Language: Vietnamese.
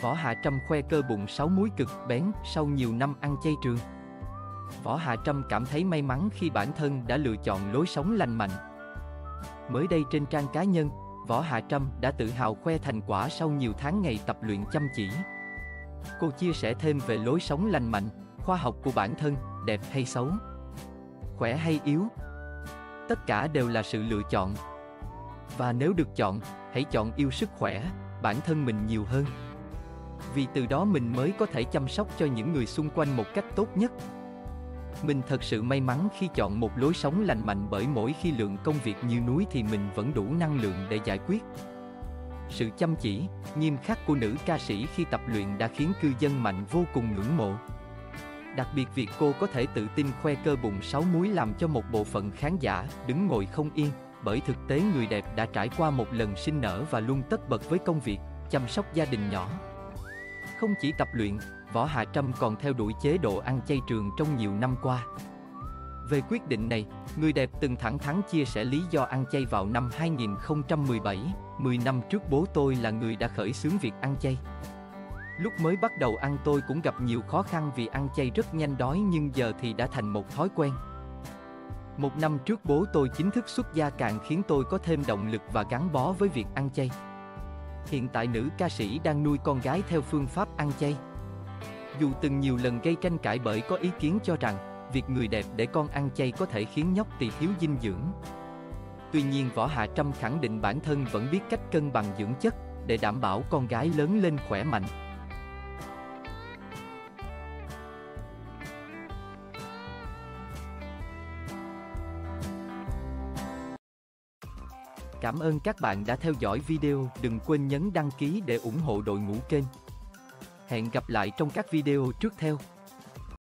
Võ Hạ Trâm khoe cơ bụng sáu múi cực bén sau nhiều năm ăn chay trường. Võ Hạ Trâm cảm thấy may mắn khi bản thân đã lựa chọn lối sống lành mạnh. Mới đây trên trang cá nhân, Võ Hạ Trâm đã tự hào khoe thành quả sau nhiều tháng ngày tập luyện chăm chỉ. Cô chia sẻ thêm về lối sống lành mạnh, khoa học của bản thân, đẹp hay xấu, khỏe hay yếu. Tất cả đều là sự lựa chọn. Và nếu được chọn, hãy chọn yêu sức khỏe, bản thân mình nhiều hơn. Vì từ đó mình mới có thể chăm sóc cho những người xung quanh một cách tốt nhất. Mình thật sự may mắn khi chọn một lối sống lành mạnh bởi mỗi khi lượng công việc như núi thì mình vẫn đủ năng lượng để giải quyết. Sự chăm chỉ, nghiêm khắc của nữ ca sĩ khi tập luyện đã khiến cư dân mạnh vô cùng ngưỡng mộ. Đặc biệt việc cô có thể tự tin khoe cơ bụng sáu múi làm cho một bộ phận khán giả đứng ngồi không yên, bởi thực tế người đẹp đã trải qua một lần sinh nở và luôn tất bật với công việc, chăm sóc gia đình nhỏ. Không chỉ tập luyện, Võ Hạ Trâm còn theo đuổi chế độ ăn chay trường trong nhiều năm qua. Về quyết định này, người đẹp từng thẳng thắn chia sẻ lý do ăn chay vào năm 2017, 10 năm trước bố tôi là người đã khởi xướng việc ăn chay. Lúc mới bắt đầu ăn tôi cũng gặp nhiều khó khăn vì ăn chay rất nhanh đói nhưng giờ thì đã thành một thói quen. Một năm trước bố tôi chính thức xuất gia càng khiến tôi có thêm động lực và gắn bó với việc ăn chay. Hiện tại nữ ca sĩ đang nuôi con gái theo phương pháp ăn chay. Dù từng nhiều lần gây tranh cãi bởi có ý kiến cho rằng, việc người đẹp để con ăn chay có thể khiến nhóc tỳ thiếu dinh dưỡng. Tuy nhiên Võ Hạ Trâm khẳng định bản thân vẫn biết cách cân bằng dưỡng chất để đảm bảo con gái lớn lên khỏe mạnh. Cảm ơn các bạn đã theo dõi video, đừng quên nhấn đăng ký để ủng hộ đội ngũ kênh. Hẹn gặp lại trong các video trước theo.